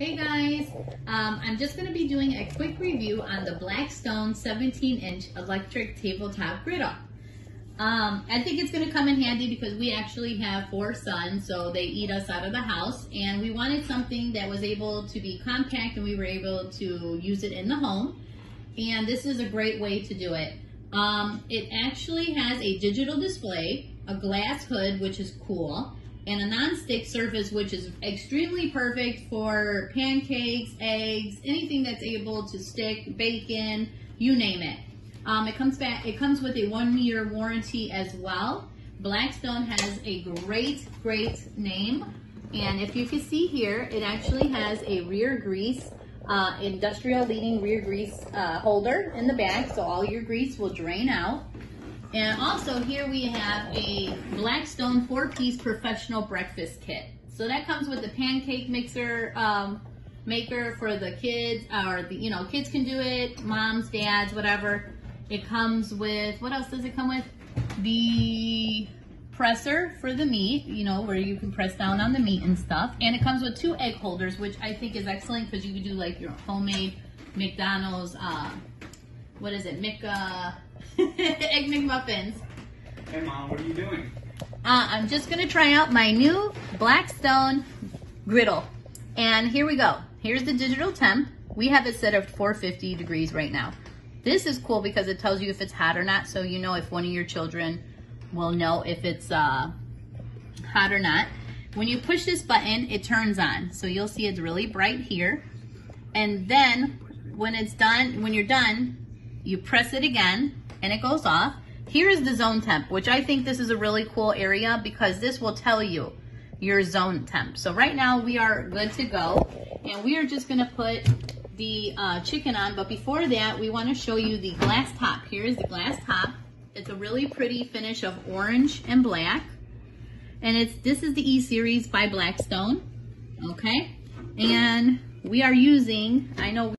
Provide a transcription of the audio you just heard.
Hey guys, um, I'm just going to be doing a quick review on the Blackstone 17 inch electric tabletop griddle. Um, I think it's going to come in handy because we actually have four sons, so they eat us out of the house, and we wanted something that was able to be compact and we were able to use it in the home. And this is a great way to do it. Um, it actually has a digital display, a glass hood, which is cool, and a non-stick surface which is extremely perfect for pancakes, eggs, anything that's able to stick, bacon, you name it. Um, it comes back. It comes with a one-year warranty as well. Blackstone has a great, great name, and if you can see here, it actually has a rear grease, uh, industrial leading rear grease uh, holder in the back, so all your grease will drain out. And also here we have a Blackstone four-piece professional breakfast kit. So that comes with the pancake mixer um, maker for the kids, or the, you know, kids can do it, moms, dads, whatever. It comes with, what else does it come with? The presser for the meat, you know, where you can press down on the meat and stuff. And it comes with two egg holders, which I think is excellent because you can do like your homemade McDonald's, uh, what is it, Mc, uh, McMuffins. Hey mom, what are you doing? Uh, I'm just gonna try out my new Blackstone griddle. And here we go. Here's the digital temp. We have it set at 450 degrees right now. This is cool because it tells you if it's hot or not, so you know if one of your children will know if it's uh, hot or not. When you push this button, it turns on. So you'll see it's really bright here. And then when it's done, when you're done, you press it again and it goes off. Here is the zone temp, which I think this is a really cool area because this will tell you your zone temp. So right now we are good to go and we are just gonna put the uh, chicken on, but before that we wanna show you the glass top. Here is the glass top. It's a really pretty finish of orange and black. And it's this is the E-Series by Blackstone, okay? And we are using, I know